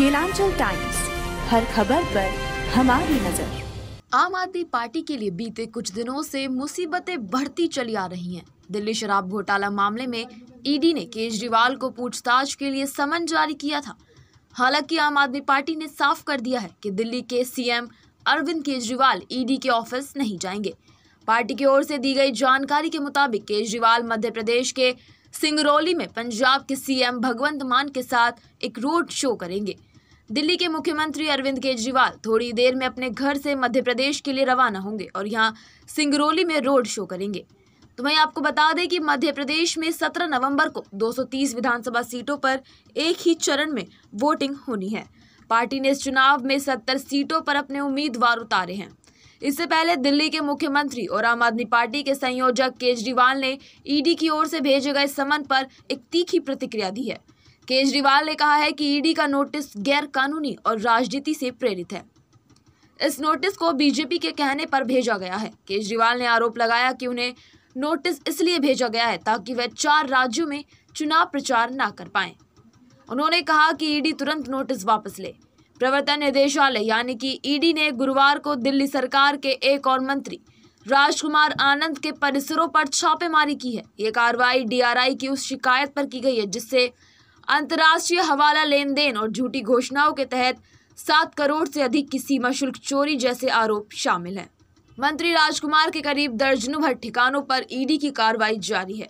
Kelanchal times, हर खबर पर हमारी नज़र। आम आदमी पार्टी के लिए बीते कुछ दिनों से मुसीबतें बढ़ती चली आ रही हैं। दिल्ली शराब घोटाला मामले में ईडी ने केजरीवाल को पूछताछ के लिए समन जारी किया था। हालाँकि आम आदमी पार्टी ने साफ़ कर दिया है कि दिल्ली के सीएम अरविंद केजरीवाल ईडी के ऑफ़िस नहीं जाएँगे। पार्टी की ओर से दी गई जानकारी के मुताबिक केजरीवाल मध्य प्रदेश के सिंगरौली में पंजाब के सीएम भगवंत मान के साथ एक रोड शो करेंगे। दिल्ली के मुख्यमंत्री अरविंद केजरीवाल थोड़ी देर में अपने घर से मध्य प्रदेश के लिए रवाना होंगे और यहाँ सिंगरौली में रोड शो करेंगे। तो वहीं आपको बता दें कि मध्य प्रदेश में 17 नवंबर को 230 विधानसभा सीटों पर एक ही चरण में वोटिंग होनी है। पार्टी ने इस चुनाव में 70 सीटों पर अपने उम्मीदवार उतारे हैं। इससे पहले दिल्ली के मुख्यमंत्री और आम आदमी पार्टी के संयोजक केजरीवाल ने ईडी की ओर से भेजे गए समन पर एक तीखी प्रतिक्रिया दी है। केजरीवाल ने कहा है कि ईडी का नोटिस गैर कानूनी और राजनीति से प्रेरित है। इस नोटिस को बीजेपी के कहने पर भेजा गया है। केजरीवाल ने आरोप लगाया कि उन्हें नोटिस इसलिए भेजा गया है ताकि वह चार राज्यों में चुनाव प्रचार न कर पाए। उन्होंने कहा कि ईडी तुरंत नोटिस वापस ले। प्रवर्तन निदेशालय यानी कि ईडी ने गुरुवार को दिल्ली सरकार के एक और मंत्री, राजकुमार आनंद के परिसरों पर छापेमारी की है। ये कार्रवाई डीआरआई की उस शिकायत पर की गई है जिससे अंतर्राष्ट्रीय हवाला लेन देन और झूठी घोषणाओं के तहत सात करोड़ से अधिक की सीमा शुल्क चोरी जैसे आरोप शामिल हैं। मंत्री राजकुमार के करीब दर्जनों भर ठिकानों पर ईडी की कार्रवाई जारी है।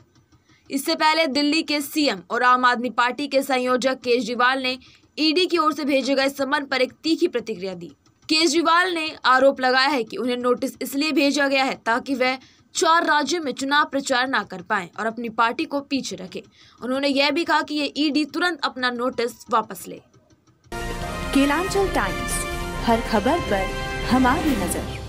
इससे पहले दिल्ली के सीएम और आम आदमी पार्टी के संयोजक केजरीवाल ने ईडी की ओर से भेजे गए समन पर एक तीखी प्रतिक्रिया दी। केजरीवाल ने आरोप लगाया है कि उन्हें नोटिस इसलिए भेजा गया है ताकि वह चार राज्यों में चुनाव प्रचार ना कर पाए और अपनी पार्टी को पीछे रखे। उन्होंने यह भी कहा कि ये ईडी तुरंत अपना नोटिस वापस ले। केलांचल टाइम्स, हर खबर पर हमारी नज़र।